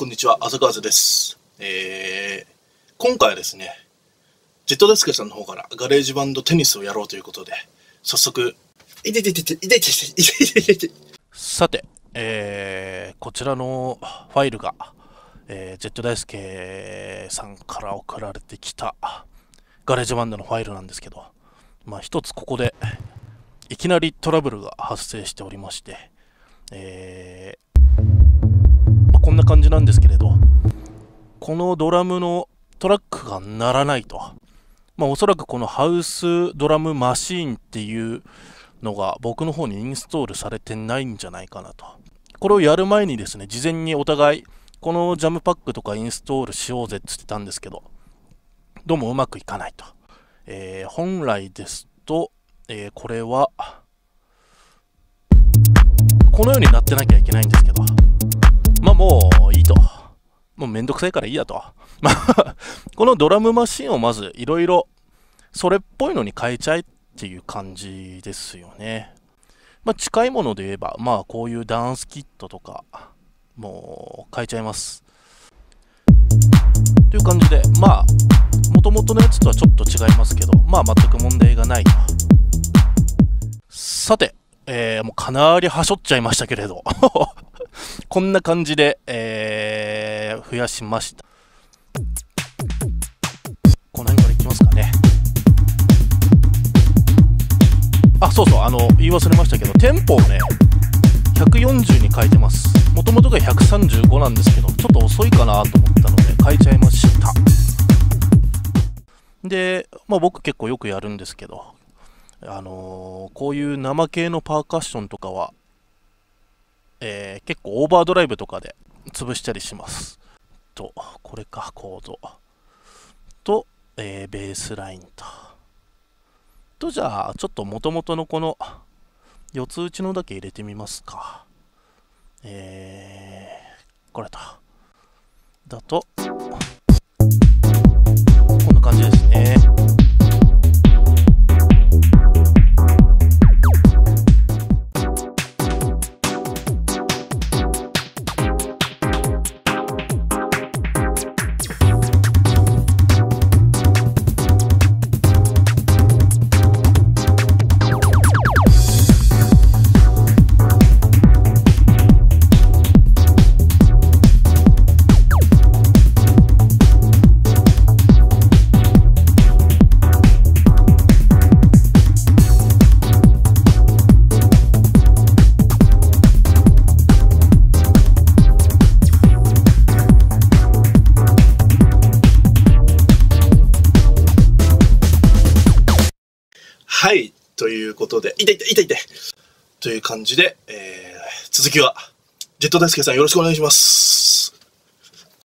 こんにちは、浅川です。えー、今回はですね、ジェットダイスケさんの方からガレージバンドテニスをやろうということで、早速、い、い、い。さて、えー、こちらのファイルが、えー、ジェットダイスケさんから送られてきたガレージバンドのファイルなんですけど、まあ一つここで、いきなりトラブルが発生しておりまして、えー、なんですけれど、このドラムのトラックが鳴らないと。まあ、おそらくこのハウスドラムマシーンっていうのが僕の方にインストールされてないんじゃないかなと。これをやる前にですね、事前にお互い、このジャムパックとかインストールしようぜって言ってたんですけど、どうもうまくいかないと。えー、本来ですと、えー、これは、このようになってなきゃいけないんですけど、まあもういいと。もうめんどくさいからいいやと。まあこのドラムマシンをまずいろいろそれっぽいのに変えちゃえっていう感じですよね。まあ近いもので言えば、まあこういうダンスキットとか、もう変えちゃいます。という感じで、まあ、もともとのやつとはちょっと違いますけど、まあ全く問題がないと。さて、えー、もうかなりはしょっちゃいましたけれどこんな感じで、えー、増やしました。この辺からいきますかね。あ、そうそう、あの、言い忘れましたけど、テンポをね、140に変えてます。もともとが135なんですけど、ちょっと遅いかなと思ったので、変えちゃいました。で、まあ僕結構よくやるんですけど、あのー、こういう生系のパーカッションとかは、えー、結構オーバードライブとかで潰したりします。と、これか、コード。と、えー、ベースラインと。と、じゃあ、ちょっと元々のこの四つ打ちのだけ入れてみますか。えー、これと。だと、はい。ということで、いたいたいたいたという感じで、えー、続きは、ジェット大輔さんよろしくお願いします。